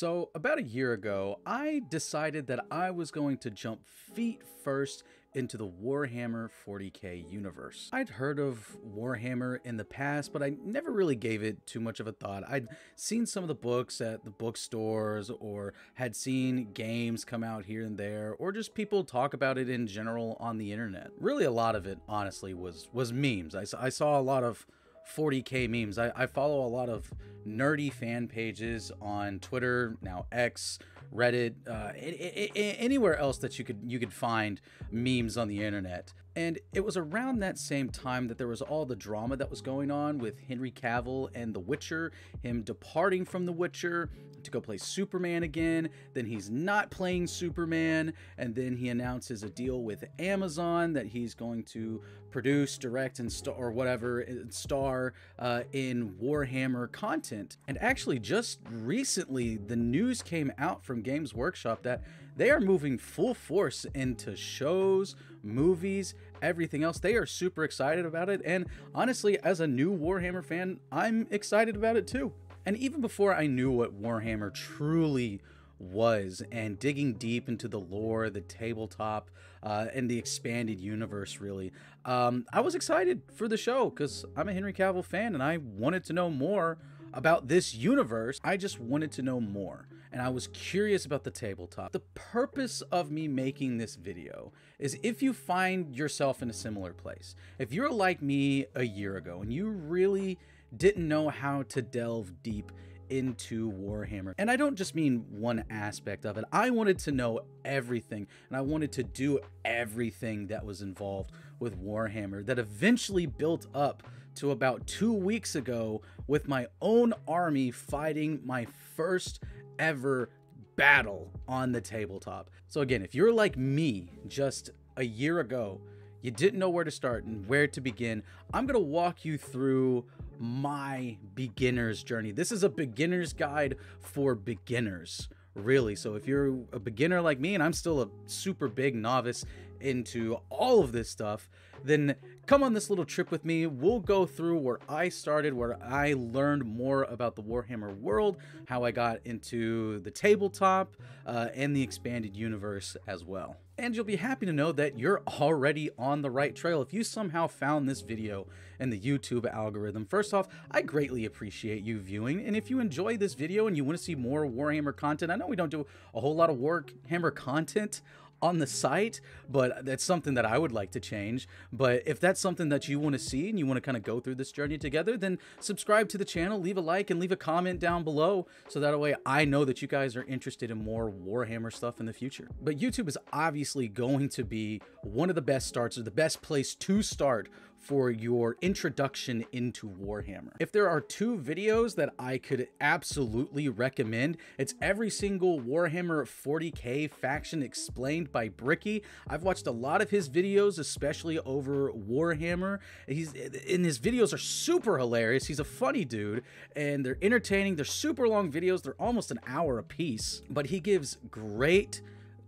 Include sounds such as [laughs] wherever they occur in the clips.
So, about a year ago, I decided that I was going to jump feet first into the Warhammer 40k universe. I'd heard of Warhammer in the past, but I never really gave it too much of a thought. I'd seen some of the books at the bookstores or had seen games come out here and there or just people talk about it in general on the internet. Really a lot of it honestly was was memes. I, I saw a lot of 40k memes. I, I, follow a lot of nerdy fan pages on Twitter, now X, Reddit, uh, anywhere else that you could you could find memes on the internet. And it was around that same time that there was all the drama that was going on with Henry Cavill and The Witcher, him departing from The Witcher to go play Superman again. Then he's not playing Superman, and then he announces a deal with Amazon that he's going to produce, direct, and star or whatever star uh, in Warhammer content. And actually, just recently, the news came out from Games Workshop that they are moving full force into shows, movies, everything else. They are super excited about it. And honestly, as a new Warhammer fan, I'm excited about it too. And even before I knew what Warhammer truly was and digging deep into the lore, the tabletop, uh, and the expanded universe, really. Um, I was excited for the show because I'm a Henry Cavill fan and I wanted to know more about this universe. I just wanted to know more and I was curious about the tabletop. The purpose of me making this video is if you find yourself in a similar place, if you're like me a year ago and you really didn't know how to delve deep into Warhammer. And I don't just mean one aspect of it. I wanted to know everything and I wanted to do everything that was involved with Warhammer that eventually built up to about two weeks ago with my own army fighting my first ever battle on the tabletop. So again, if you're like me just a year ago, you didn't know where to start and where to begin, I'm to walk you through my beginner's journey. This is a beginner's guide for beginners, really. So if you're a beginner like me and I'm still a super big novice into all of this stuff, then come on this little trip with me. We'll go through where I started, where I learned more about the Warhammer world, how I got into the tabletop, uh, and the expanded universe as well. And you'll be happy to know that you're already on the right trail. If you somehow found this video in the YouTube algorithm, first off, I greatly appreciate you viewing. And if you enjoy this video and you want to see more Warhammer content, I know we don't do a whole lot of Warhammer content on the site, but that's something that I would like to change. But if that's something that you want to see and you want to kind of go through this journey together, then subscribe to the channel, leave a like, and leave a comment down below so that way I know that you guys are interested in more Warhammer stuff in the future. But YouTube is obviously going to be one of the best starts or the best place to start for your introduction into Warhammer. If there are two videos that I could absolutely recommend, it's every single Warhammer 40k faction explained by Bricky. I've watched a lot of his videos, especially over Warhammer. He's and his videos are super hilarious. He's a funny dude and they're entertaining. They're super long videos. They're almost an hour a piece, but he gives great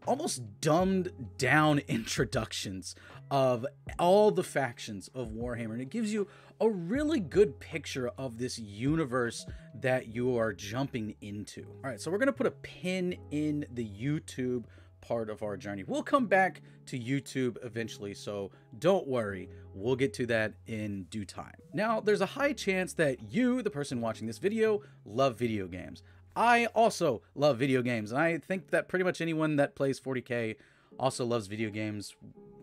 almost dumbed down [laughs] introductions of all the factions of Warhammer. And it gives you a really good picture of this universe that you are jumping into. All right, so we're going to put a pin in the YouTube part of our journey. We'll come back to YouTube eventually, so don't worry. We'll get to that in due time. Now, there's a high chance that you, the person watching this video, love video games. I also love video games, and I think that pretty much anyone that plays 40k also loves video games.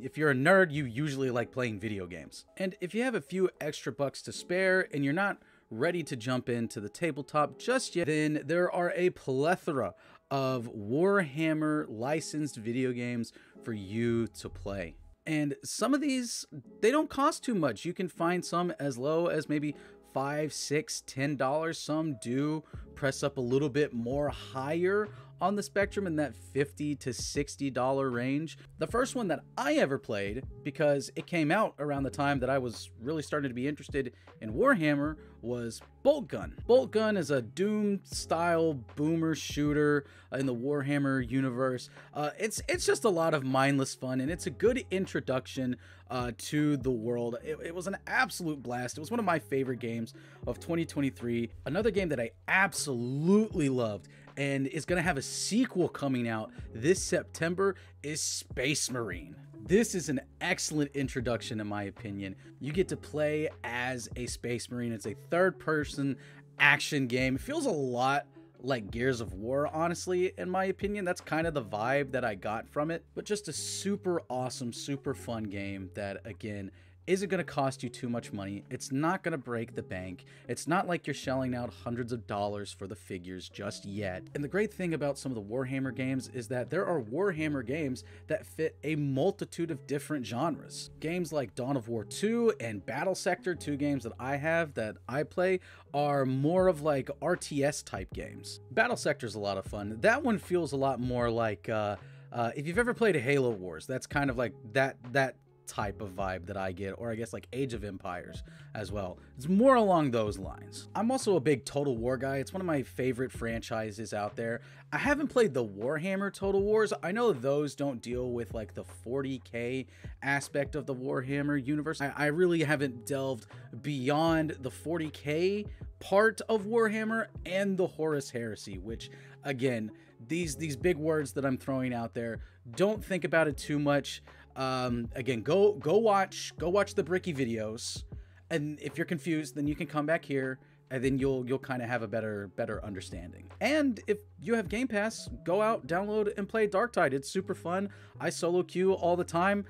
If you're a nerd, you usually like playing video games. And if you have a few extra bucks to spare and you're not ready to jump into the tabletop just yet, then there are a plethora of Warhammer licensed video games for you to play. And some of these, they don't cost too much. You can find some as low as maybe five, six, ten dollars. Some do press up a little bit more higher on the spectrum in that 50 to 60 dollar range. The first one that I ever played because it came out around the time that I was really starting to be interested in Warhammer was Boltgun. Bolt Gun is a Doom style boomer shooter in the Warhammer universe. Uh, it's it's just a lot of mindless fun and it's a good introduction uh, to the world. It, it was an absolute blast. It was one of my favorite games of 2023. Another game that I absolutely loved and is going to have a sequel coming out this September is Space Marine. This is an excellent introduction, in my opinion. You get to play as a Space Marine. It's a third person action game. It feels a lot like Gears of War, honestly, in my opinion. That's kind of the vibe that I got from it. But just a super awesome, super fun game that, again, isn't going to cost you too much money. It's not going to break the bank. It's not like you're shelling out hundreds of dollars for the figures just yet. And the great thing about some of the Warhammer games is that there are Warhammer games that fit a multitude of different genres. Games like Dawn of War 2 and Battle Sector, two games that I have that I play, are more of like RTS type games. Battle Sector is a lot of fun. That one feels a lot more like uh, uh, if you've ever played Halo Wars, that's kind of like that that type of vibe that I get, or I guess like Age of Empires as well. It's more along those lines. I'm also a big Total War guy. It's one of my favorite franchises out there. I haven't played the Warhammer Total Wars. I know those don't deal with like the 40k aspect of the Warhammer universe. I, I really haven't delved beyond the 40k part of Warhammer and the Horus Heresy, which again, these these big words that I'm throwing out there, don't think about it too much. Um, again, go go watch go watch the Bricky videos, and if you're confused, then you can come back here, and then you'll you'll kind of have a better better understanding. And if you have Game Pass, go out, download, and play Dark Tide. It's super fun. I solo queue all the time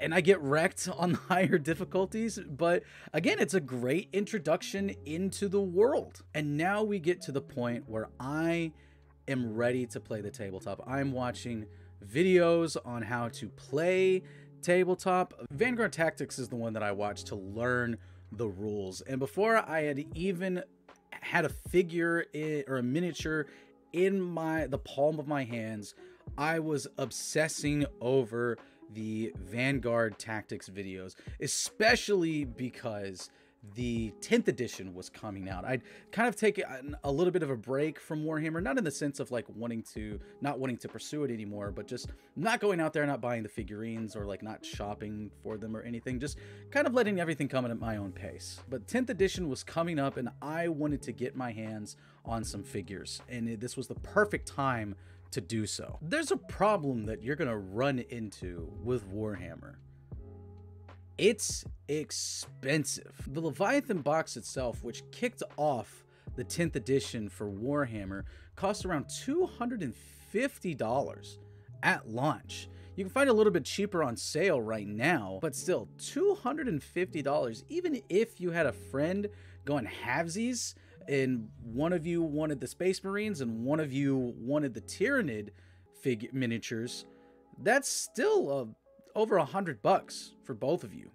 and I get wrecked [laughs] on the higher difficulties, but again, it's a great introduction into the world. And now we get to the point where I am ready to play the tabletop. I'm watching videos on how to play tabletop. Vanguard Tactics is the one that I watched to learn the rules. And before I had even had a figure in, or a miniature in my the palm of my hands, I was obsessing over the Vanguard Tactics videos, especially because the 10th edition was coming out. I'd kind of take a little bit of a break from Warhammer, not in the sense of like wanting to, not wanting to pursue it anymore, but just not going out there, not buying the figurines or like not shopping for them or anything, just kind of letting everything come at my own pace. But 10th edition was coming up and I wanted to get my hands on some figures, and this was the perfect time to do so. There's a problem that you're to run into with Warhammer it's expensive. The Leviathan box itself, which kicked off the 10th edition for Warhammer, cost around $250 at launch. You can find a little bit cheaper on sale right now, but still $250, even if you had a friend going halvesies and one of you wanted the Space Marines and one of you wanted the Tyranid figure miniatures, that's still a over a hundred bucks for both of you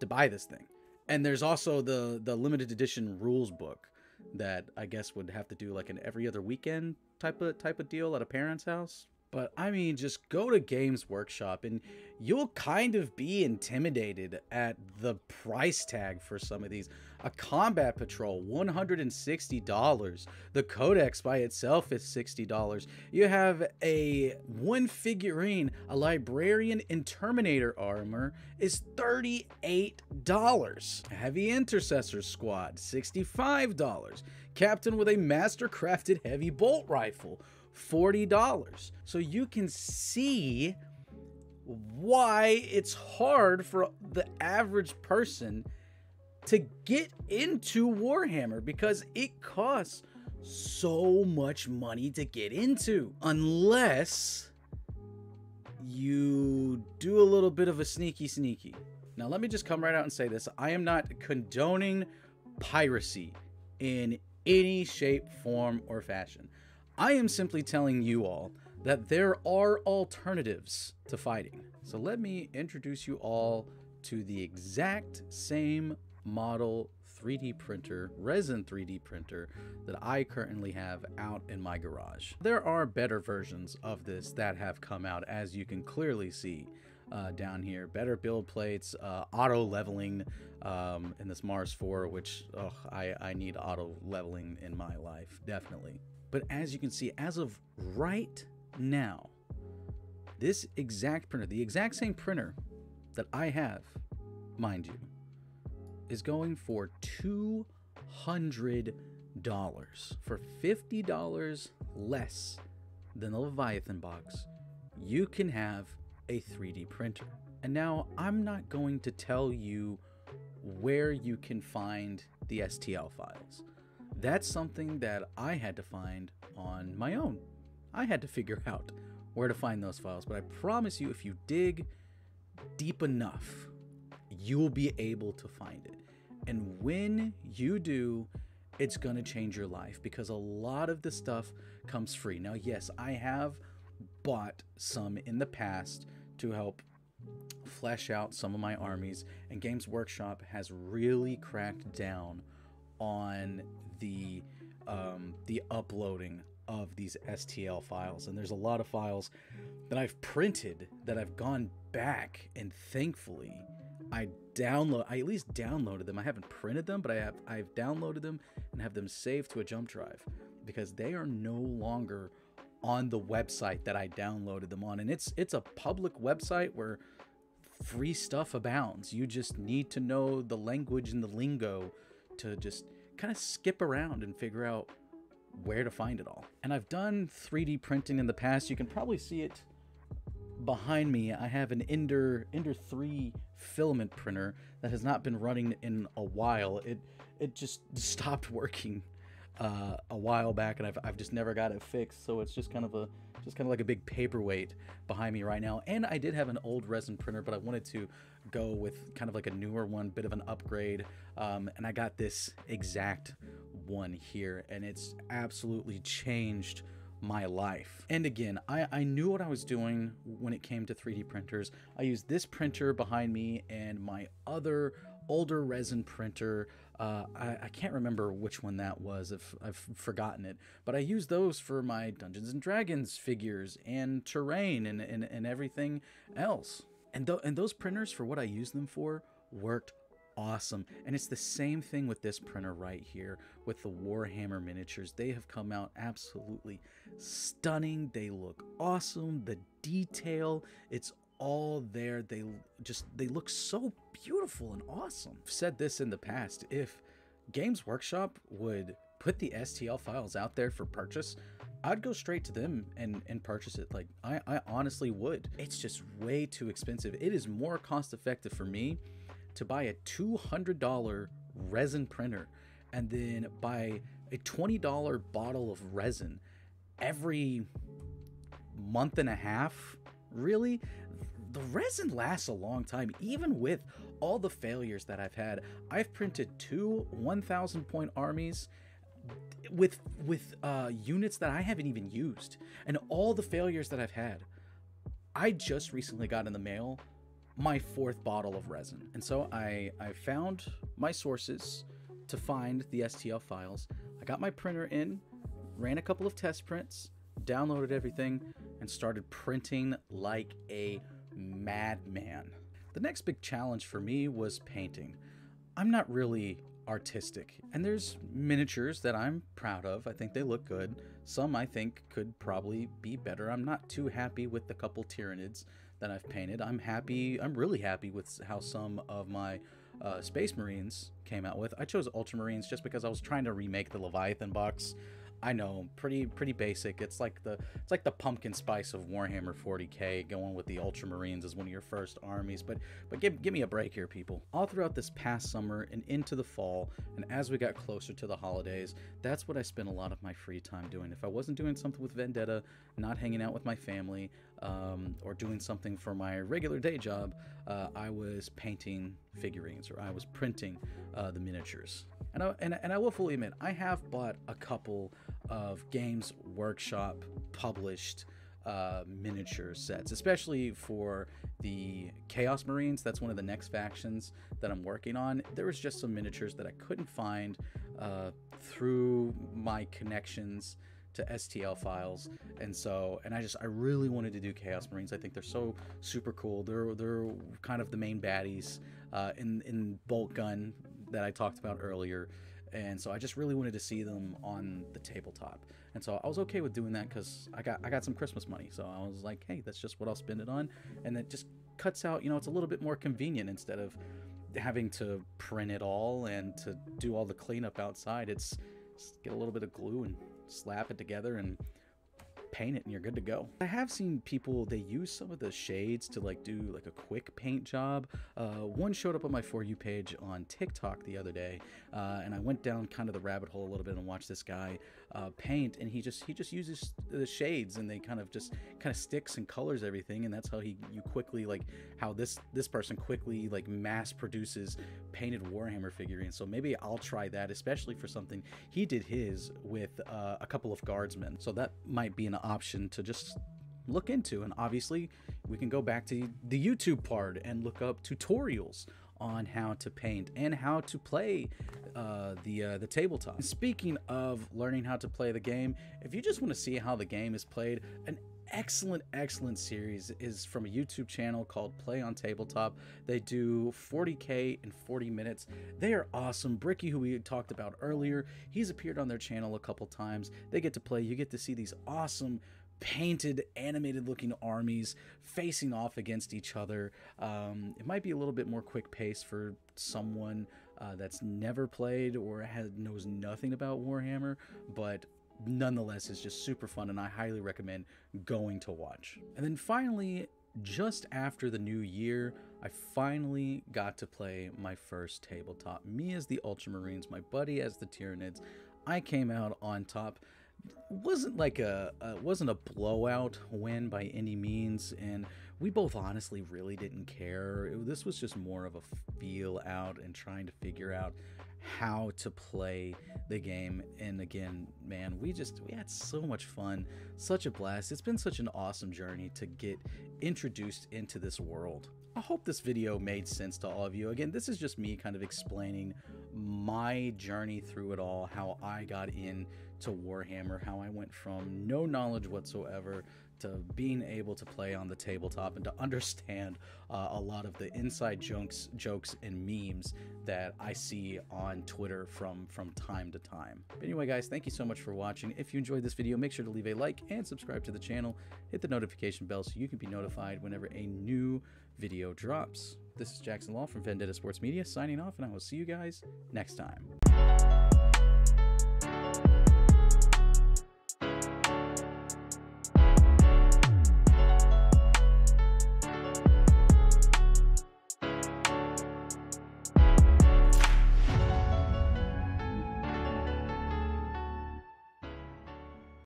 to buy this thing. And there's also the the limited edition rules book that I guess would have to do like an every other weekend type of type of deal at a parent's house. But I mean, just go to Games Workshop and you'll kind of be intimidated at the price tag for some of these. A combat patrol, $160. The codex by itself is $60. You have a one figurine, a librarian in Terminator armor is $38. Heavy Intercessor Squad, $65. Captain with a master crafted heavy bolt rifle, $40. So you can see why it's hard for the average person to get into Warhammer because it costs so much money to get into unless you do a little bit of a sneaky sneaky. Now let me just come right out and say this. I am not condoning piracy in any shape, form, or fashion. I am simply telling you all that there are alternatives to fighting. So let me introduce you all to the exact same model 3D printer, resin 3D printer that I currently have out in my garage. There are better versions of this that have come out as you can clearly see uh, down here. Better build plates, uh, auto leveling um, in this Mars 4, which I, I need auto leveling in my life, definitely. But as you can see, as of right now, this exact printer, the exact same printer that I have, mind you, is going for $200. For $50 less than the Leviathan box, you can have a 3D printer. And now I'm not going to tell you where you can find the STL files. That's something that I had to find on my own. I had to figure [laughs] out where to find those files, but I promise you, if you dig deep enough, you will be able to find it. And when you do, it's going to change your life because a lot of the stuff comes free. Now, yes, I have bought some in the past to help flesh out some of my armies, and Games Workshop has really cracked down on the um, the uploading of these STL files. And there's a lot of files that I've printed that I've gone back and thankfully I download I at least downloaded them. I haven't printed them, but I have I've downloaded them and have them saved to a jump drive because they are no longer on the website that I downloaded them on. And it's it's a public website where free stuff abounds. You just need to know the language and the lingo to just kind of skip around and figure out where to find it all. And I've done 3D printing in the past. You can probably see it behind me. I have an Ender Ender 3 filament printer that has not been running in a while. It it just [laughs] stopped working uh, a while back, and I've, I've just never got it fixed. So it's just kind of a just kind of like a big paperweight behind me right now. And I did have an old resin printer, but I wanted to go with kind of like a newer one, bit of an upgrade. Um, and I got this exact one here, and it's absolutely changed my life. And again, I, I knew what I was doing when it came to 3D printers. I used this printer behind me and my other older resin printer. Uh, I, I, can't remember which one that was. If I've forgotten it, but I used those for my Dungeons and Dragons figures and terrain and, and, and everything else. And, th- and those printers, for what I used them for, worked awesome. And it's the same thing with this printer right here with the Warhammer miniatures. They have come out absolutely stunning. They look awesome. The detail, it's all there. They just they look so beautiful and awesome. I've said this in the past. If Games Workshop would put the STL files out there for purchase, I'd go straight to them and, and purchase it. Like I, I honestly would. It's just way too expensive. It is more cost effective for me to buy a $200 resin printer and then buy a $20 bottle of resin every month and a half. Really? The resin lasts a long time, even with all the failures that I've had. I've printed two 1,000 point armies with with uh, units that I haven't even used, and all the failures that I've had. I just recently got in the mail my fourth bottle of resin. And so I, I found my sources to find the STL files. I got my printer in, ran a couple of test prints, downloaded everything, and started printing like a madman. The next big challenge for me was painting. I'm not really artistic, and there's miniatures that I'm proud of. I think they look good. Some I think could probably be better. I'm not too happy with the couple Tyranids that I've painted. I'm happy. I'm really happy with how some of my uh, Space Marines came out with. I chose Ultramarines just because I was trying to remake the Leviathan box. I know, pretty pretty basic. It's like the it's like the pumpkin spice of Warhammer 40k, going with the Ultramarines as one of your first armies. But but give give me a break here, people. All throughout this past summer and into the fall, and as we got closer to the holidays, that's what I spent a lot of my free time doing. If I wasn't doing something with Vendetta, not hanging out with my family, um, or doing something for my regular day job, uh, I was painting figurines or I was printing uh, the miniatures. And I, and, and I will fully admit, I have bought a couple of Games Workshop published uh, miniature sets, especially for the Chaos Marines. That's one of the next factions that I'm working on. There was just some miniatures that I couldn't find uh, through my connections to STL files, and so and I just I really wanted to do Chaos Marines. I think they're so super cool. They're they're kind of the main baddies uh, in in Boltgun that I talked about earlier. And so I just really wanted to see them on the tabletop. And so I was okay with doing that because I got I got some Christmas money. So I was like, hey, that's just what I'll spend it on. And it just cuts out, you know, it's a little bit more convenient instead of having to print it all and to do all the cleanup outside. It's get a little bit of glue and slap it together and paint it and you're good to go. I have seen people, they use some of the shades to like do like a quick paint job. Uh, one showed up on my For You page on TikTok the other day uh, and I went down kind of the rabbit hole a little bit and watched this guy uh, paint and he just he just uses the shades and they kind of just kind of sticks and colors everything and that's how he you quickly like how this this person quickly like mass produces painted Warhammer figurines. So maybe I'll try that, especially for something he did his with uh, a couple of guardsmen. So that might be an option to just look into. And obviously, we can go back to the YouTube part and look up tutorials on how to paint and how to play uh, the uh, the tabletop. Speaking of learning how to play the game, if you just want to see how the game is played, an excellent, excellent series is from a YouTube channel called Play on Tabletop. They do 40k in 40 minutes. They are awesome. Bricky, who we talked about earlier, he's appeared on their channel a couple times. They get to play. You get to see these awesome painted, animated looking armies facing off against each other. Um, it might be a little bit more quick pace for someone uh, that's never played or has, knows nothing about Warhammer, but nonetheless is just super fun and I highly recommend going to watch. And then finally, just after the new year, I finally got to play my first tabletop. Me as the Ultramarines, my buddy as the Tyranids. I came out on top. Wasn't like a uh, wasn't a blowout win by any means, and we both honestly really didn't care. It, this was just more of a feel out and trying to figure out how to play the game. And again, man, we just we had so much fun, such a blast. It's been such an awesome journey to get introduced into this world. I hope this video made sense to all of you. Again, this is just me kind of explaining my journey through it all, how I got into Warhammer, how I went from no knowledge whatsoever to being able to play on the tabletop and to understand uh, a lot of the inside jokes, jokes and memes that I see on Twitter from from time to time. Anyway, guys, thank you so much for watching. If you enjoyed this video, make sure to leave a like and subscribe to the channel. Hit the notification bell so you can be notified whenever a new video drops. This is Jackson Law from Vendetta Sports Media signing off, and I will see you guys next time.